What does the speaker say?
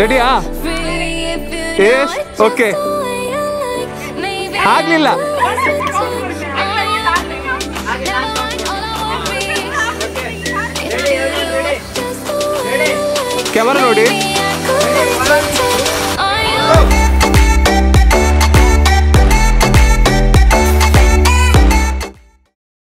ರೆಡಿಯಾ yes okay ಆಗ್ಲಿಲ್ಲ camera ನೋಡಿ Maybe I could